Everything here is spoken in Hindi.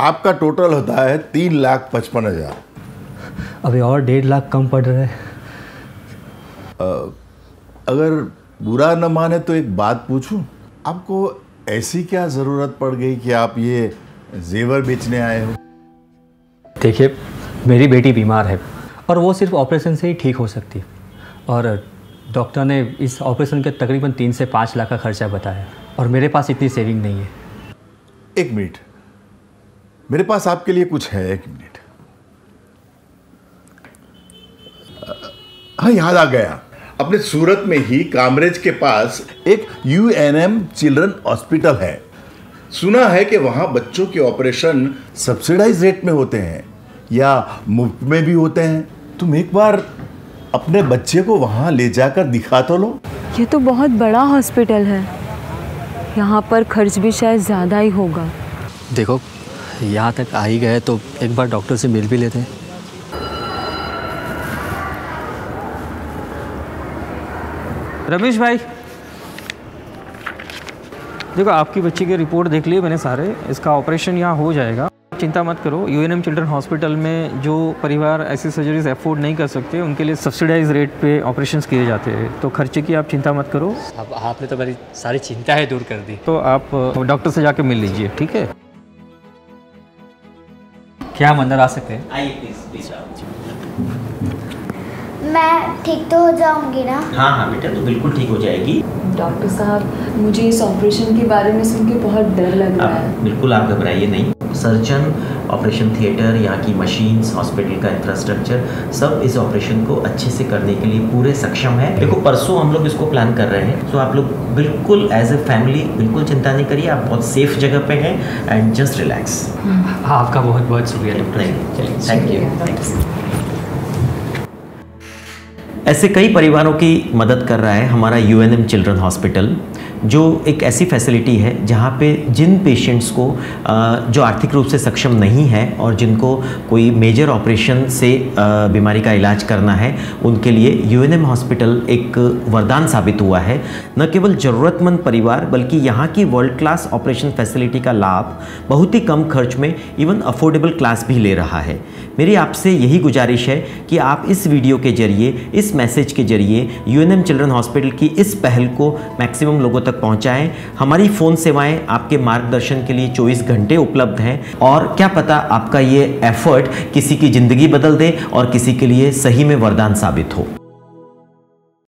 आपका टोटल होता है तीन लाख पचपन हज़ार। अभी और डेढ़ लाख कम पड़ रहा है। अगर बुरा न माने तो एक बात पूछूँ आपको ऐसी क्या ज़रूरत पड़ गई कि आप ये जेवर बेचने आए हो? देखिए मेरी बेटी बीमार है और वो सिर्फ़ ऑपरेशन से ही ठीक हो सकती है। और डॉक्टर ने इस ऑपरेशन के तकरीबन तीन से पाँच लाख का खर्चा बताया और मेरे पास इतनी सेविंग नहीं है। एक मिनट। मेरे पास आपके लिए कुछ है एक मिनट। हाँ याद आ गया। अपने सूरत में ही कामरेज के पास एक यूएनएम चिल्ड्रन हॉस्पिटल है। सुना है कि वहाँ बच्चों के ऑपरेशन सब्सिडाइज रेट में होते हैं या मुफ़्त में भी होते हैं। तुम एक बार अपने बच्चे को वहाँ ले जाकर दिखा तो लो। ये तो बहुत बड़ा हॉस्पिटल है। यहाँ पर खर्च भी शायद ज़्यादा ही होगा। देखो यहाँ तक आ ही गए तो एक बार डॉक्टर से मिल भी लेते। हैं रमेश भाई देखो आपकी बच्ची की रिपोर्ट देख ली मैंने सारे इसका ऑपरेशन यहाँ हो जाएगा। चिंता मत करो यूएनएम चिल्ड्रन हॉस्पिटल में जो परिवार ऐसी सर्जरीज अफोर्ड नहीं कर सकते उनके लिए सब्सिडाइज रेट पे ऑपरेशंस किए जाते हैं। तो खर्चे की आप चिंता मत करो। अब आपने तो मेरी सारी चिंताएँ दूर कर दी। तो आप डॉक्टर से जाके मिल लीजिए ठीक है? क्या हम अंदर आ सकते हैं? आइए प्लीज़ प्लीज़ मैं ठीक तो हो जाऊँगी ना? हाँ हाँ बेटा तो बिल्कुल ठीक हो जाएगी। डॉक्टर साहब मुझे इस ऑपरेशन के बारे में सुन के बहुत डर लग रहा है। बिल्कुल आप घबराइए नहीं। सर्जन ऑपरेशन थिएटर यहाँ की मशीन्स हॉस्पिटल का इंफ्रास्ट्रक्चर सब इस ऑपरेशन को अच्छे से करने के लिए पूरे सक्षम है। देखो परसों हम लोग इसको प्लान कर रहे हैं। तो आप लोग बिल्कुल एज ए फैमिली बिल्कुल चिंता नहीं करिए आप बहुत सेफ़ जगह पे हैं एंड जस्ट रिलैक्स आपका बहुत बहुत शुक्रिया डॉक्टर थैंक यू ऐसे कई परिवारों की मदद कर रहा है हमारा U N M children hospital जो एक ऐसी फैसिलिटी है जहाँ पे जिन पेशेंट्स को जो आर्थिक रूप से सक्षम नहीं है और जिनको कोई मेजर ऑपरेशन से बीमारी का इलाज करना है, उनके लिए यू एन एम हॉस्पिटल एक वरदान साबित हुआ है। न केवल ज़रूरतमंद परिवार बल्कि यहाँ की वर्ल्ड क्लास ऑपरेशन फैसिलिटी का लाभ बहुत ही कम खर्च में इवन अफोर्डेबल क्लास भी ले रहा है। मेरी आपसे यही गुजारिश है कि आप इस वीडियो के ज़रिए, इस मैसेज के ज़रिए U N M children hospital की इस पहल को मैक्सिमम लोगों तक पहुंचाएँ। हमारी फ़ोन सेवाएँ आपके मार्गदर्शन के लिए 24 घंटे उपलब्ध हैं। और क्या पता आपका ये एफर्ट किसी की ज़िंदगी बदल दे और किसी के लिए सही में वरदान साबित हो।